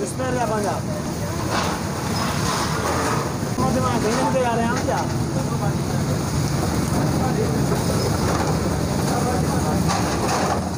Göster yabancı. Madem abi benim de yarayan ya. Thank you.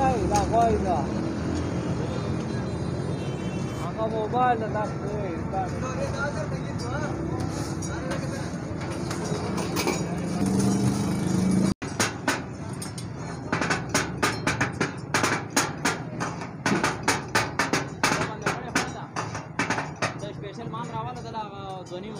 کوي دا غوي دا هغه موبایل دا کوي دا special મામ રાવાલા દલા ધોની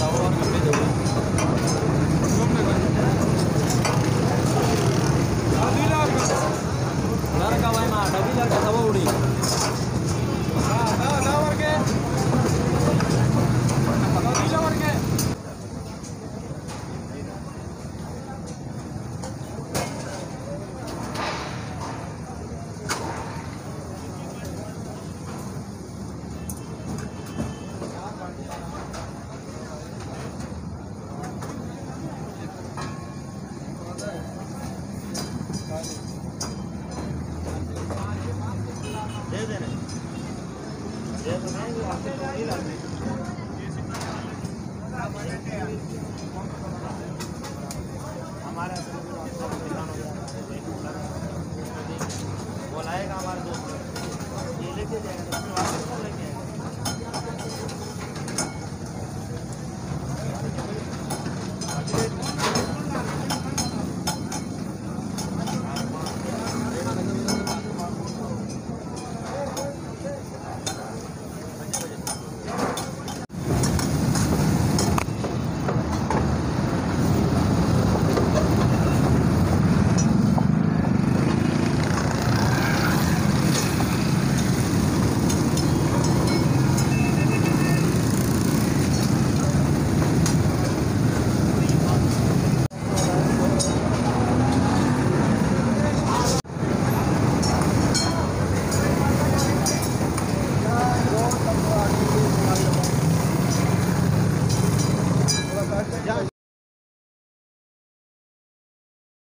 बताओ और हमें जरूर हमारा